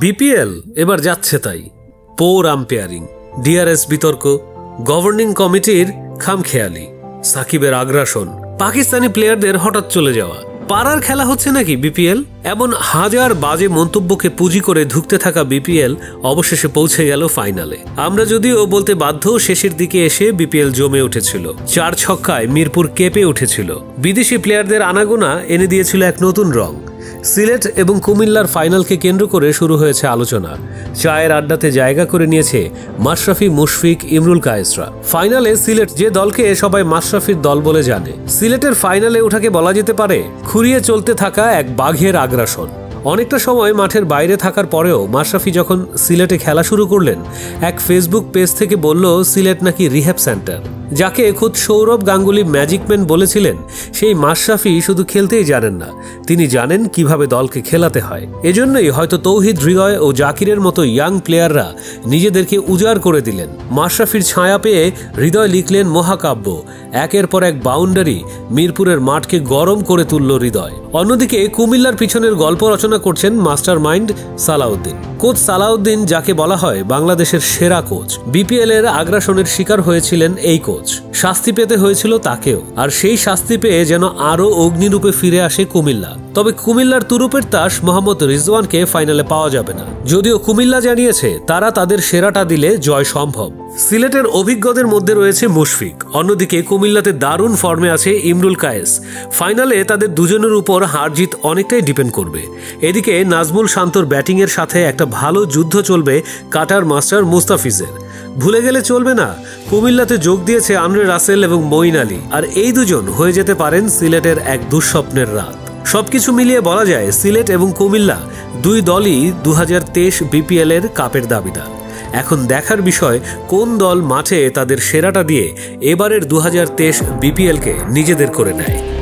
BPL এবার যাচ্ছে তাই। পোর আম্পায়ারিং ডিআরএস বিতর্ক গভর্নিং কমিটির খামখেয়ালি, সাকিবের আগ্রাসন, পাকিস্তানি প্লেয়ারদের হঠাৎ চলে যাওয়া। পাড়ার খেলা হচ্ছে নাকি বিপিএল এমন হাজার বাজে মন্তব্যকে পুঁজি করে ধুকতে থাকা বিপিএল অবশেষে পৌঁছে গেল ফাইনালে। আমরা যদিও বলতে বাধ্য, শেষের দিকে এসে বিপিএল জমে উঠেছিল। চার ছক্কায় মিরপুর কেঁপে উঠেছিল। বিদেশি প্লেয়ারদের আনাগোনা এনে দিয়েছিল এক নতুন রং। সিলেট এবং কুমিল্লার ফাইনালকে কেন্দ্র করে শুরু হয়েছে আলোচনা। চায়ের আড্ডাতে জায়গা করে নিয়েছে মাশরাফি, মুশফিক, ইমরুল কায়েসরা। ফাইনালে সিলেট যে দলকে সবাই মাশরাফির দল বলে জানে। সিলেটের ফাইনালে ওঠাকে বলা যেতে পারে, খুঁড়িয়ে চলতে থাকা এক বাঘের আগ্রাসন। অনেকটা সময় মাঠের বাইরে থাকার পরেও মাশরাফি যখন সিলেটে খেলা শুরু করলেন, এক ফেসবুক পেজ থেকে বলল, সিলেট নাকি রিহ্যাব সেন্টার? যাকে খুদ সৌরভ গাঙ্গুলি ম্যাজিকম্যান বলেছিলেন, সেই মাশরাফি শুধু খেলতেই জানেন না, তিনি জানেন কীভাবে দলকে খেলাতে হয়। এজন্যই হয়তো তৌহিদ হৃদয় ও জাকিরের মতো ইয়াং প্লেয়াররা নিজেদেরকে উজাড় করে দিলেন। মাশরাফির ছায়া পেয়ে হৃদয় লিখলেন মহাকাব্য। একের পর এক বাউন্ডারি মিরপুরের মাঠকে গরম করে তুলল হৃদয়। অন্যদিকে কুমিল্লার পিছনের গল্প রচনা করছেন mastermind Salauddin. Coach Salauddin যাকে বলা হয় বাংলাদেশের সেরা কোচ বিপিএল এর আগ্রাসনের শিকার হয়েছিলেন এই কোচ। শাস্তি পেতে হয়েছিল তাকেও, আর সেই শাস্তি পেয়ে যেন আরও অগ্নিরূপে ফিরে আসে কুমিল্লা। তবে কুমিল্লার তুরুপের তাস মোহাম্মদ রিজওয়ানকে ফাইনালে পাওয়া যাবে না। যদিও কুমিল্লা জানিয়েছে, তারা তাদের সেরাটা দিলে জয় সম্ভব। সিলেটের অভিজ্ঞদের মধ্যে রয়েছে মুশফিক। অন্যদিকে কুমিল্লাতে দারুণ ফর্মে আছে ইমরুল কায়েস। ফাইনালে তাদের দুজনের উপর হার জিত অনেকটাই ডিপেন্ড করবে। এদিকে নাজমুল শান্তর ব্যাটিংয়ের সাথে একটা ভালো যুদ্ধ চলবে কাটার মাস্টার মুস্তাফিজের। ভুলে গেলে চলবে না, কুমিল্লাতে যোগ দিয়েছে আনরে রাসেল এবং মঈন আলী। আর এই দুজন হয়ে যেতে পারেন সিলেটের এক দুঃস্বপ্নের রাত। সবকিছু মিলিয়ে বলা যায় সিলেট এবং কুমিল্লা দুই দলই দু হাজার বিপিএল এর কাপের দাবিদার। এখন দেখার বিষয়, কোন দল মাঠে তাদের সেরাটা দিয়ে এবারের দু হাজার তেইশ বিপিএলকে নিজেদের করে নেয়।